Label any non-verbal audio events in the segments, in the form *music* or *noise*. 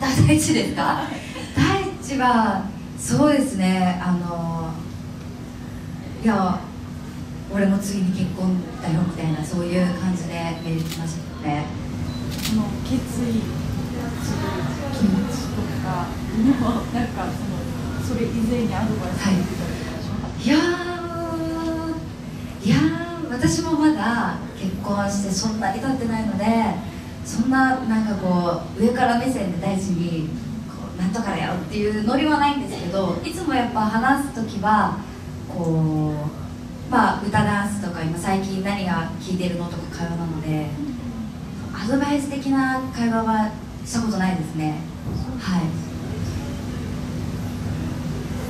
大地ですか？大地はそうですね。あのいや俺も次に結婚だよみたいなそういう感じでメール来ましたねその決意気持ちとかもなんかそのそれ以前にアドバイスされてたりとかします？いやーいやー私もまだ結婚してそんなに経ってないのでそんななんかこう上から目線で大事にこうなんとかだよっていうノリはないんですけどいつもやっぱ話す時はこうまあ歌ダンスとか今最近何が聴いてるのとか会話なのでアドバイス的な会話はしたことないですね。はい。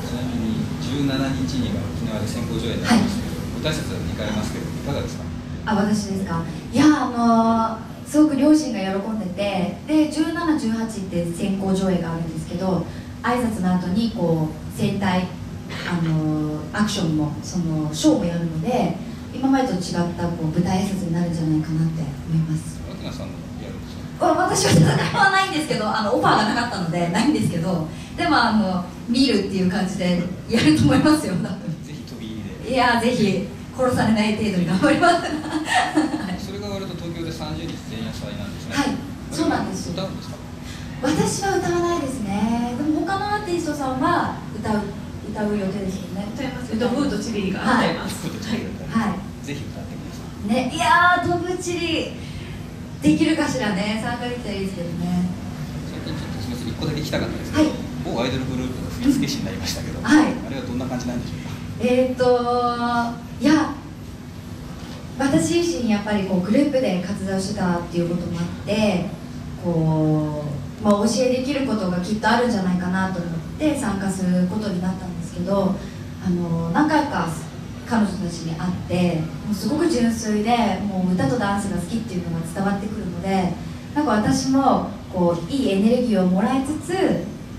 ちなみに17日には沖縄で先行上映になりましたけど、舞台挨拶は2回ますけどいかがですか？あ私ですか？いやあのーすごく両親が喜んでてで1718って先行上映があるんですけど挨拶の後にこう戦隊あのーアクションもそのショーもやるので今までと違ったこう舞台挨拶になるんじゃないかなって思います。私は戦いはないんですけどあのオファーがなかったのでないんですけどでもあの見るっていう感じでやると思いますよ。多分ぜひ飛び入りで。いやぜひ殺されない程度に頑張りますそれが割と東京で30日前夜祭なんですねはいそうなんですよ歌うんですか私は歌わないですねでも他のアーティストさんは歌う歌う予定ですよね。歌います。歌うブーとチリが歌います、作って作ってはぜひ歌ってくださいいねいやー飛ぶチリできるかしらね。参加できたらいいですけどね。最近ちょっとすみません1個だけ聞きたかったんですけど、はい。某アイドルグループの振付師になりましたけど、はい。あれはどんな感じなんでしょうか？えー、っといや私自身やっぱりこうグループで活動してたっていうこともあってこう、まあ、お教えできることがきっとあるんじゃないかなと思って参加することになったんですけどあの何回か彼女たちに会ってもうすごく純粋でもう歌とダンスが好きっていうのが伝わってくるのでなんか私もこういいエネルギーをもらいつつ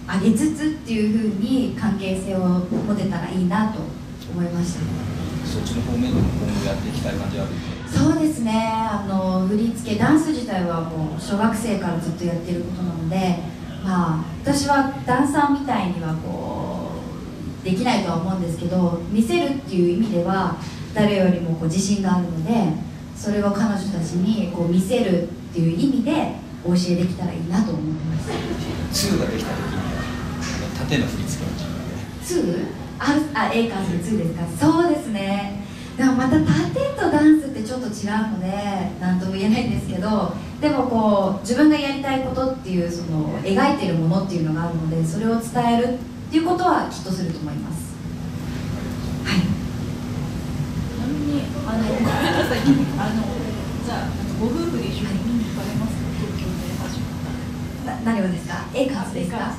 上げつつっていうふうに関係性を持てたらいいなと思いました。そっちの方面でも今後やっていきたい感じはあるそうですね。あの振り付けダンス自体はもう小学生からずっとやってることなのでまあ私はダンサーみたいにはこうできないとは思うんですけど見せるっていう意味では誰よりもこう自信があるのでそれを彼女たちにこう見せるっていう意味でお教えできたらいいなと思ってます。2ができた時に縦の振り付けを自分で。2? ああ A カーズ2ですか？そうですね。でもまた縦とダンスってちょっと違うので何とも言えないんですけどでもこう自分がやりたいことっていうその描いてるものっていうのがあるのでそれを伝えるっていうことはきっとすると思います。はい。ちなみにあのごめんなさいあのじゃあご夫婦で一緒に見に行かれますか？東京で始まっな何をですか？A カーズ。ですかエカーズ。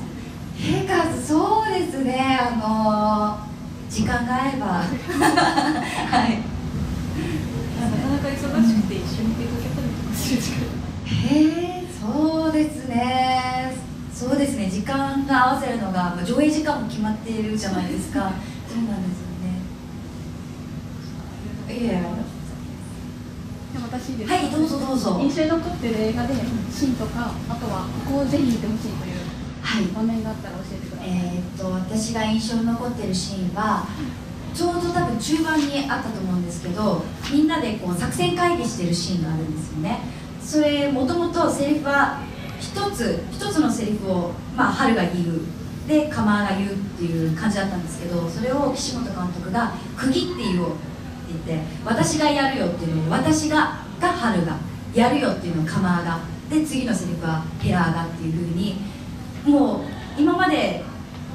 A カーズそうですね。あの時間が合えば。*laughs* はいたなかなか忙しくて一緒に出かけたりとかする時間へえそうですねそうですね時間が合わせるのがまあ上映時間も決まっているじゃないですか。*laughs* そうなんですよね。いや私いいです。はいどうぞどうぞ。印象に残ってる映画でシーンとかあとはここをぜひ見てほしいというはい。場面があったら教えてください、えーっと私が印象に残ってるシーンはちょうど多分中盤にあったと思うんですけどみんなでこう作戦会議してるシーンがあるんですよね。それもともとセリフは一つ一つのセリフを、まあ、春が言う。で釜が言うっていう感じだったんですけどそれを岸本監督が区切って言おうって言って私がやるよっていうのを私がが春がやるよっていうのを釜が。で次のセリフはヘラーがっていうふうにもう今まで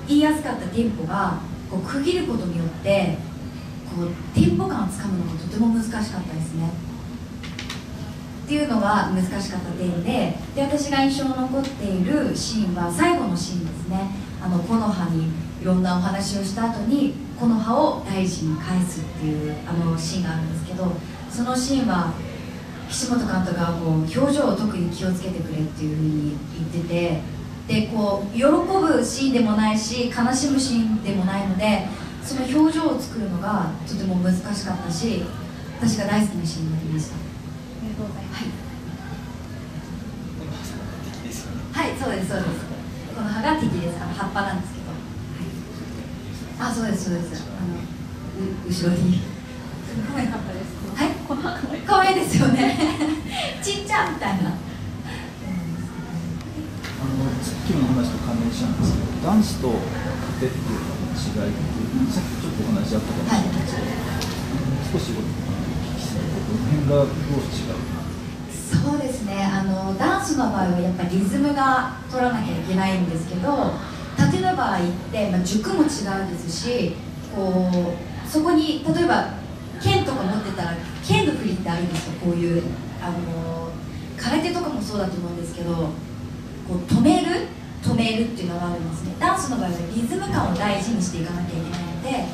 言いやすかったテンポがこう区切ることによってこうテンポ感をつかむのがとても難しかったですね。っていうのが難しかった点でで私が印象に残っているシーンは最後のシーンですね。あの木の葉にいろんなお話をした後に木の葉を大地に返すっていうあのシーンがあるんですけどそのシーンは岸本監督がこう表情を特に気をつけてくれっていうふうに言っててでこう喜ぶシーンでもないし悲しむシーンでもないのでその表情を作るのがとても難しかったし私が大好きなシーンになりました。ありがとうございますはいはいそうですそうですティティですあの葉っぱなんですけど、はい、あそうですそうですあの後ろに可愛かったですはいこの可愛い可愛いですよねちっちゃみたいなあのさっきの話と関連しちゃうんですけどダンスと盾っていうのの違いってさっきちょっとお話あったかもしれないですけど、はい少しお聞きする。とこの辺がどう違スの場合はやっぱリズムが取らなきゃいけないんですけど縦の場合って、まあ、軸も違うですしこうそこに例えば剣とか持ってたら剣の振りってあるんですよこういうあの空手とかもそうだと思うんですけどこう止める？止めるっていうのがあるんですね。ダンスの場合はリズム感を大事にしていかなきゃいけないので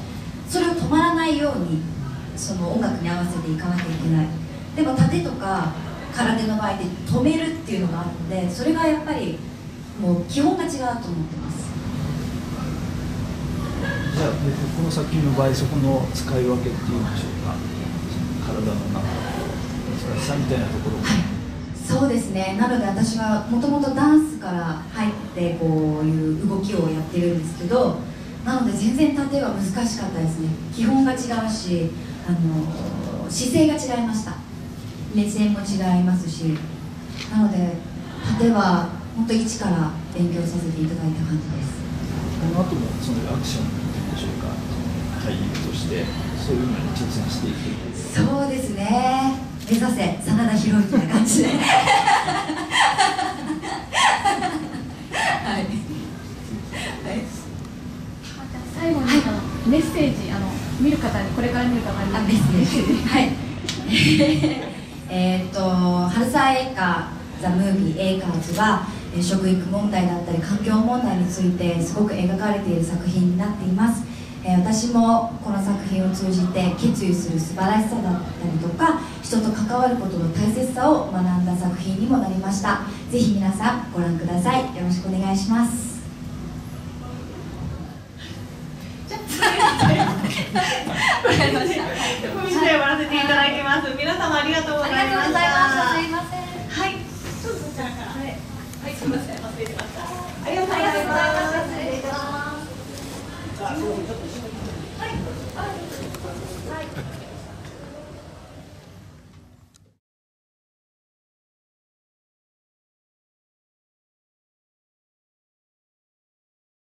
それを止まらないようにその音楽に合わせていかなきゃいけない。でも盾とか空手の場合って止めるっていうのがあるのでそれがやっぱりもう基本が違うと思ってます。じゃあこの作品の場合そこの使い分けっていうんでしょうか。体の中の難しさみたいなところ。も、そうですね。なので私はもともとダンスから入ってこういう動きをやってるんですけどなので全然盾は難しかったですね。基本が違うしあの姿勢が違いました目線も違いますしなので盾は本当一から勉強させていただいた感じです。この後もそのアクションっていうんでしょうか俳優としてそういうのに挑戦していく。そうですね。目指せ真田広之な感じで。はい。はい。最後にあのメッセージあの見る方にこれから見る方に。あメッセージ。はい *laughs* えーと春沢映画「ザ・ムービー・エイカーズはえ食育問題だったり環境問題についてすごく描かれている作品になっています、えー私もこの作品を通じて決意する素晴らしさだったりとか人と関わることの大切さを学んだ作品にもなりました。ぜひ皆さんご覧ください。よろしくお願いします。わらせていただきます。皆様ありがとうございました。すいませんはい。ちょっとそちらから。はい。はい、すみません。忘れてました。ありがとうございます。失礼します。はい。はい。